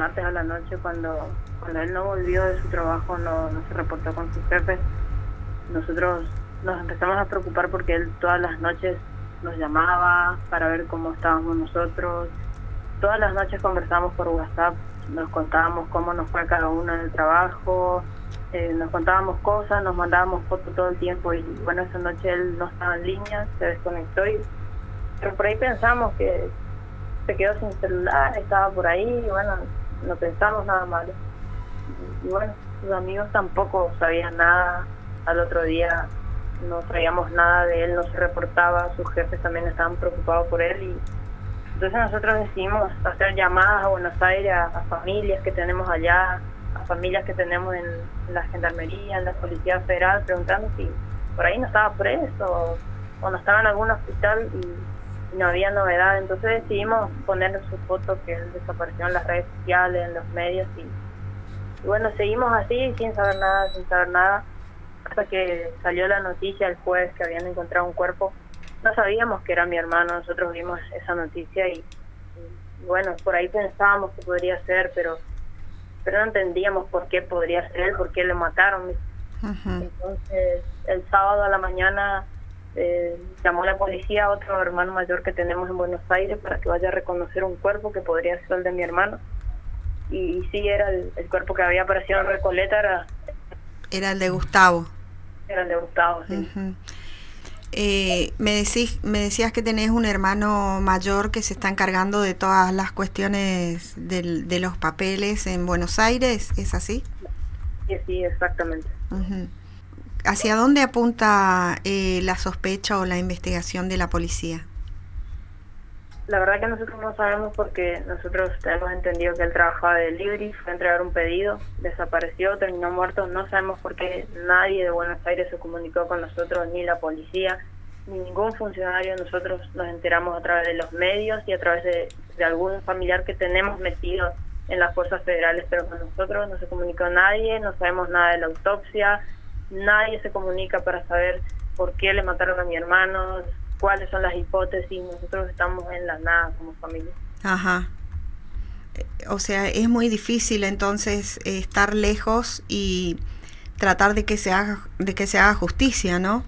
martes a la noche cuando, cuando él no volvió de su trabajo, no, no se reportó con sus jefes, nosotros nos empezamos a preocupar porque él todas las noches nos llamaba para ver cómo estábamos nosotros. Todas las noches conversábamos por WhatsApp, nos contábamos cómo nos fue cada uno en el trabajo, eh, nos contábamos cosas, nos mandábamos fotos todo el tiempo y bueno, esa noche él no estaba en línea, se desconectó y pero por ahí pensamos que se quedó sin celular, estaba por ahí y bueno, no pensamos nada malo. Y bueno, sus amigos tampoco sabían nada, al otro día no sabíamos nada de él, no se reportaba, sus jefes también estaban preocupados por él y entonces nosotros decidimos hacer llamadas a Buenos Aires a, familias que tenemos allá, a familias que tenemos en, la gendarmería, en la policía federal, preguntando si por ahí no estaba preso o, no estaba en algún hospital y, no había novedad. Entonces decidimos ponerle su foto que él desapareció en las redes sociales, en los medios y, y bueno, seguimos así sin saber nada, sin saber nada hasta que salió la noticia el jueves que habían encontrado un cuerpo. No sabíamos que era mi hermano, nosotros vimos esa noticia y, bueno, por ahí pensábamos que podría ser, pero pero no entendíamos por qué podría ser él, por qué le mataron. Entonces, el sábado a la mañana eh, llamó la policía a otro hermano mayor que tenemos en Buenos Aires para que vaya a reconocer un cuerpo que podría ser el de mi hermano. Y, sí, era el, cuerpo que había aparecido en Recoleta, era... Era el de Gustavo. Era el de Gustavo, sí. Eh, me, decís, me decías que tenés un hermano mayor que se está encargando de todas las cuestiones de los papeles en Buenos Aires, ¿es así? Sí, sí, exactamente. ¿Hacia dónde apunta eh, la sospecha o la investigación de la policía? La verdad que nosotros no sabemos porque nosotros tenemos entendido que él trabajaba de delivery, fue a entregar un pedido, desapareció, terminó muerto. No sabemos por qué nadie de Buenos Aires se comunicó con nosotros, ni la policía, ni ningún funcionario. Nosotros nos enteramos a través de los medios y a través de, algún familiar que tenemos metido en las fuerzas federales, pero con nosotros no se comunicó nadie, no sabemos nada de la autopsia, nadie se comunica para saber por qué le mataron a mi hermano, cuáles son las hipótesis, nosotros estamos en la nada como familia. Ajá. O sea, es muy difícil entonces eh, estar lejos y tratar de que se haga de que se haga justicia, ¿no?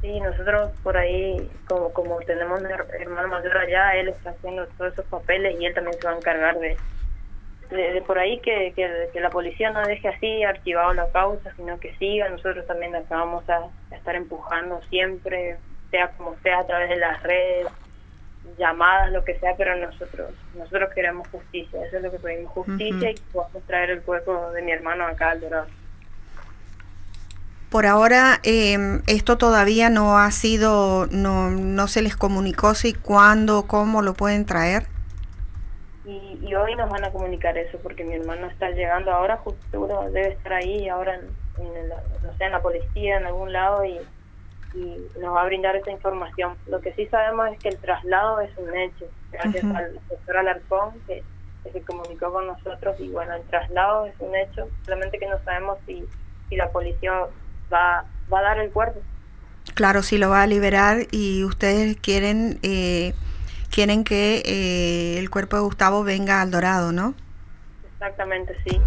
Sí, nosotros por ahí, como, como tenemos un hermano mayor allá, él está haciendo todos esos papeles y él también se va a encargar de, de, por ahí que, que, la policía no deje así archivado la causa, sino que siga. Nosotros también acá vamos a estar empujando siempre sea como sea a través de las redes, llamadas, lo que sea, pero nosotros nosotros queremos justicia, eso es lo que pedimos, justicia y que podamos traer el cuerpo de mi hermano acá al Dorado. Por ahora, eh, esto todavía no ha sido, no, no se les comunicó si, cuándo, cómo lo pueden traer. Y, hoy nos van a comunicar eso, porque mi hermano está llegando ahora, justo seguro debe estar ahí, ahora, en, no sé, en la policía, en algún lado, y y nos va a brindar esa información. Lo que sí sabemos es que el traslado es un hecho, gracias al doctor Alarcón que, se comunicó con nosotros y bueno, el traslado es un hecho, solamente que no sabemos si, si la policía va, va a dar el cuerpo. Claro, si lo va a liberar y ustedes quieren eh, quieren que eh, el cuerpo de Gustavo venga al Dorado, ¿no? Exactamente, sí.